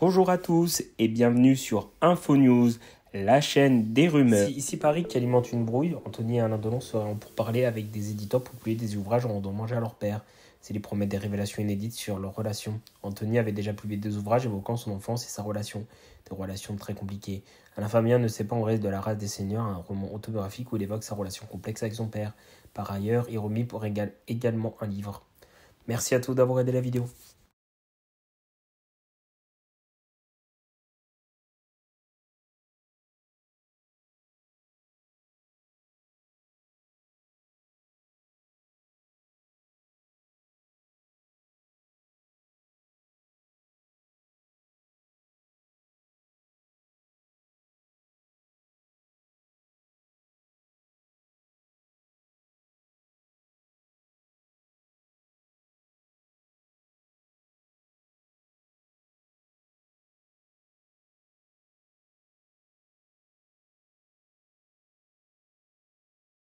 Bonjour à tous et bienvenue sur Info News, la chaîne des rumeurs. Ici, Paris qui alimente une brouille. Anthony et Alain Delon seront pour parler avec des éditeurs pour publier des ouvrages en rendant manger à leur père. C'est les promettre des révélations inédites sur leur relation. Anthony avait déjà publié deux ouvrages évoquant son enfance et sa relation. Des relations très compliquées. Alain Fabien ne sait pas en reste de la race des seigneurs, un roman autobiographique où il évoque sa relation complexe avec son père. Par ailleurs, il remit pour également un livre. Merci à tous d'avoir aidé la vidéo.